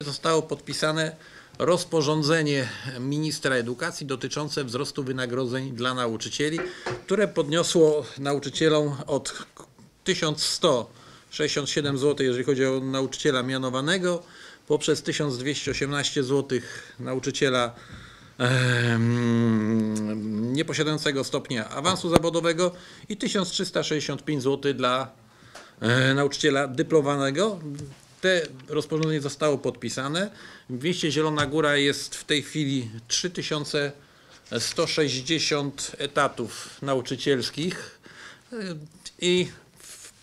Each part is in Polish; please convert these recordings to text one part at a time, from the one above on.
Zostało podpisane rozporządzenie ministra edukacji dotyczące wzrostu wynagrodzeń dla nauczycieli, które podniosło nauczycielom od 1167 zł, jeżeli chodzi o nauczyciela mianowanego, poprzez 1218 zł nauczyciela nieposiadającego stopnia awansu zawodowego i 1365 zł dla e, nauczyciela dyplomowanego. Te rozporządzenie zostało podpisane. W mieście Zielona Góra jest w tej chwili 3160 etatów nauczycielskich e, i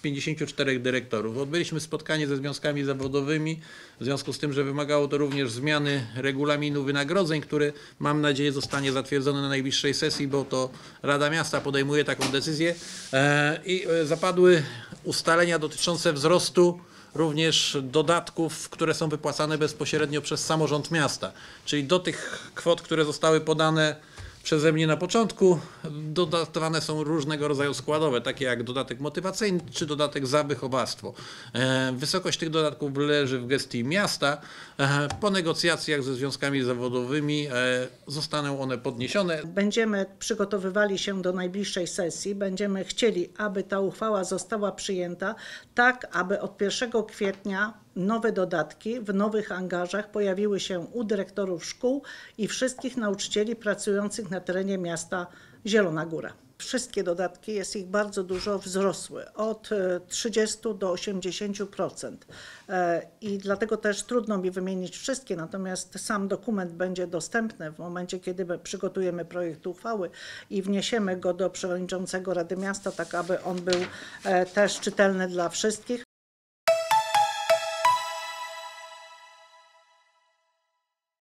54 dyrektorów. Odbyliśmy spotkanie ze związkami zawodowymi, w związku z tym, że wymagało to również zmiany regulaminu wynagrodzeń, który mam nadzieję zostanie zatwierdzony na najbliższej sesji, bo to Rada Miasta podejmuje taką decyzję. E, I e, zapadły ustalenia dotyczące wzrostu również dodatków, które są wypłacane bezpośrednio przez samorząd miasta. Czyli do tych kwot, które zostały podane przeze mnie na początku, dodawane są różnego rodzaju składowe, takie jak dodatek motywacyjny czy dodatek za wychowawstwo. E, Wysokość tych dodatków leży w gestii miasta. E, Po negocjacjach ze związkami zawodowymi e, zostaną one podniesione. Będziemy przygotowywali się do najbliższej sesji. Będziemy chcieli, aby ta uchwała została przyjęta, tak aby od 1 kwietnia nowe dodatki w nowych angażach pojawiły się u dyrektorów szkół i wszystkich nauczycieli pracujących na terenie miasta Zielona Góra. Wszystkie dodatki, jest ich bardzo dużo, wzrosły od e, 30 do 80%. E, I dlatego też trudno mi wymienić wszystkie, natomiast sam dokument będzie dostępny w momencie, kiedy my przygotujemy projekt uchwały i wniesiemy go do przewodniczącego Rady Miasta, tak aby on był e, też czytelny dla wszystkich.